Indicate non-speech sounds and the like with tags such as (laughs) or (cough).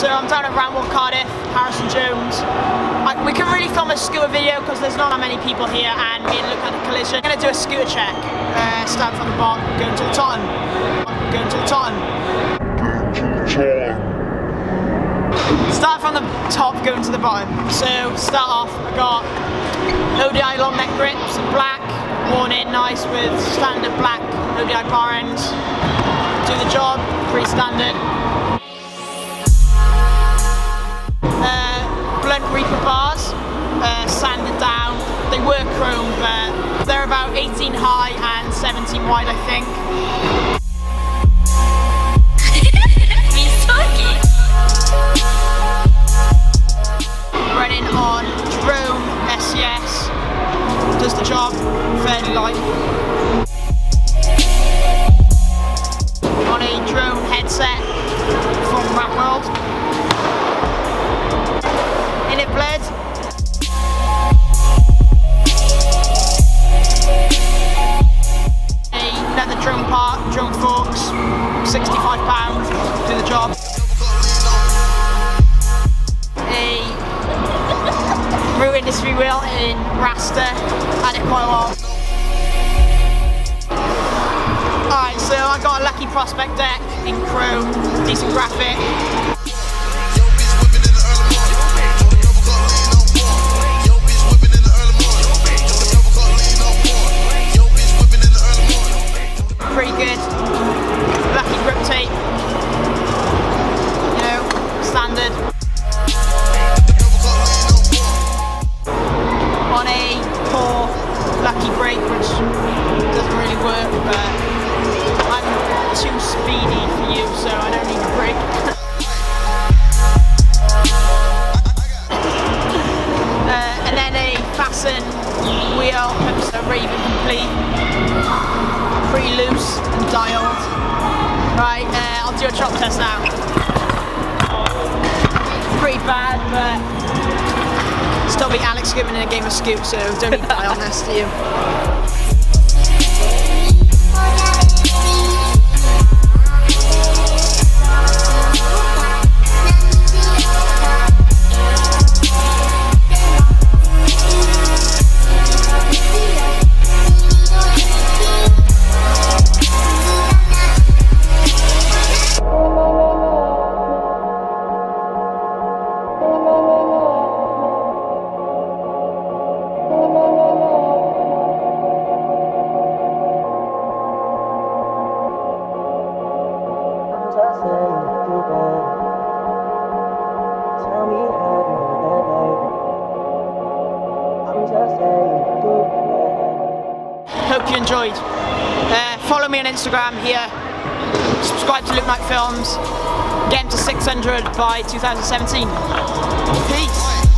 so I'm down at Ramble, Cardiff, Harrison Jones. I, we can really film a scooter video because there's not that many people here and we look at the collision. I'm going to do a scooter check. Uh, start from the bottom, going to the top. Going to the top. Start from the top, going to the bottom. So start off, I got ODI long neck grips, black, worn in nice with standard black ODI bar ends. Do the job, pretty standard. About 18 high and 17 wide, I think. (laughs) Running on Drone SCS. Does the job fairly light. Wheel in quite a while. Alright, so I got a lucky prospect deck in chrome, decent graphic. pretty good. Which doesn't really work, but I'm too speedy for you, so I don't need a brake. (laughs) uh, and then a fasten wheel, comes a Raven complete pretty loose and dialed. Right, uh, I'll do a drop test now. Pretty bad, but still beat Alex Goodman in a game of Scoot, so don't to on this, do you? Hope you enjoyed. Uh, follow me on Instagram here. Subscribe to Luke Knight Films. Get him to 600 by 2017. Peace.